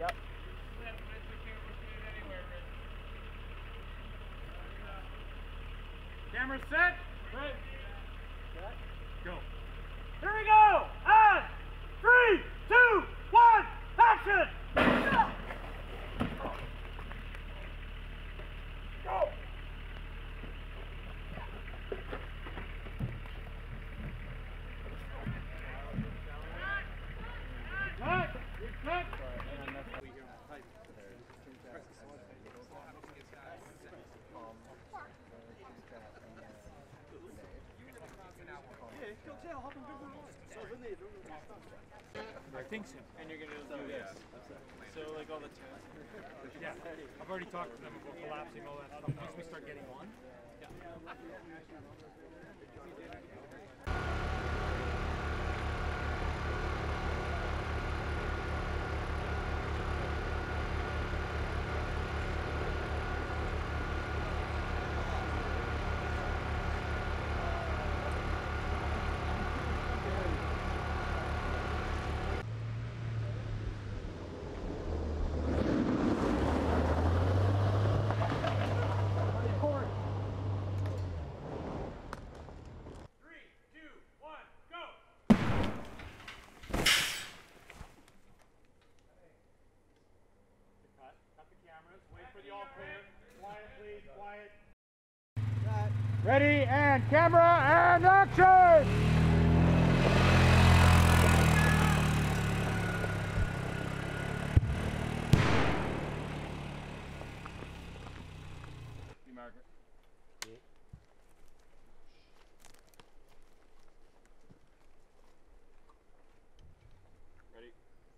Yep. Camera set. Right. Go. Here we go! On! Three, two, one, action! Go! Cut. Cut. I think so. And you're gonna do this. So like all the tests. Yeah. I've already talked to them about collapsing all that stuff. Once we start getting on. Three, Ready and camera and action!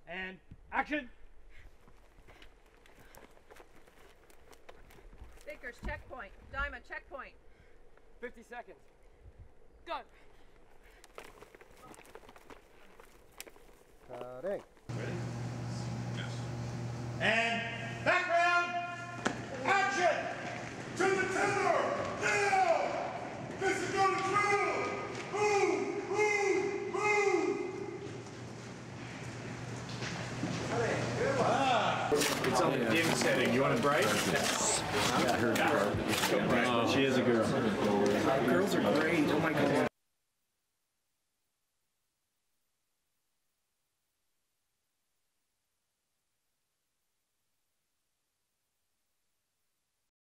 And action! Vickers, checkpoint. Diamond, checkpoint. 50 seconds. Go. Cutting. And background, action! To the tiller! Now! This is gonna drill! Move! Move! Move! It's on the dim setting. You want it bright? She is a girl. Girls are great. Oh my god.